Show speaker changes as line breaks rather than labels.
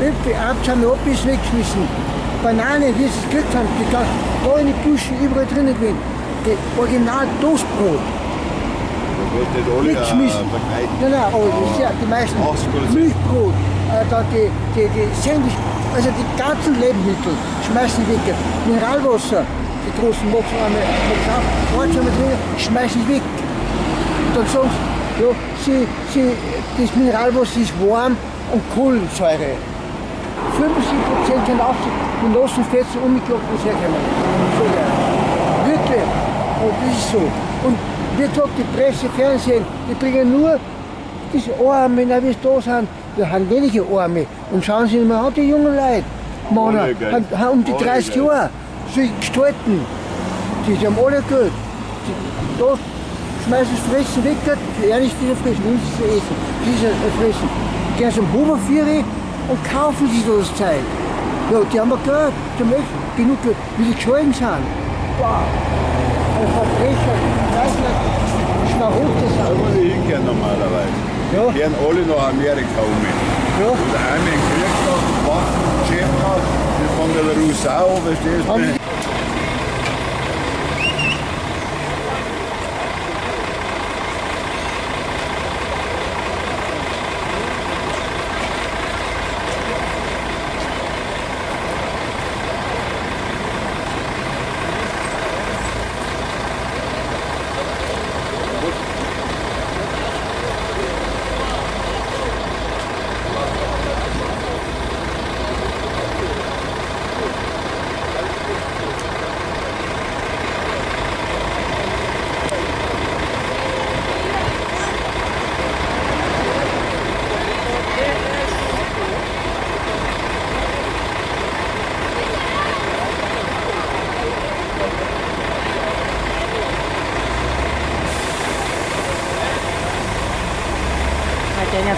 Öpfelabend haben wir etwas weggeschmissen. Banane, wie sie es gekriegt haben, die da, da in die Büsche überall drinnen gewesen. Die Original Toastbrot. Weggeschmissen. Nein, nein, aber ja die meisten. Milchbrot, äh, da die, die, die Sandwich, also die ganzen Lebensmittel schmeißen weg. Mineralwasser, die großen dort schon mit drin, schmeißen weg. Und dann sagen sie, ja, sie, sie, das Mineralwasser ist warm und Kohlensäure. 75% können auch die nassen Fetzen umgeklappt und herkommen. So, ja. Wirklich. Und das ist so. Und wie gesagt, die Presse, Fernsehen, die bringen nur diese Arme, na, wie es da sind. Wir haben wenige Arme. Und schauen Sie mal an, die jungen Leute. Männer, haben, haben um die
Alle
30
Geld.
Jahre. So gestalten. Die haben alle Geld. Die, da schmeißen sie Fressen weg, ehrlich diese Fressen, uns zu essen. Diese Fressen. Gehen zum Huberführer und kaufen sich das Zeug. Ja, die haben ja Geld, die haben echt genug Geld, wie die geschlagen sind. Wow. Ein Verbrecher, ich weiß nicht, Schmarotzer
Da
sind.
muss ich hingehen normalerweise.
Ja.
Die gehen alle nach Amerika um.
Ja.
Und der eine in Kriegstag, Waffen, Chefrat, die von der Rousseau, verstehst du?
хотя нет.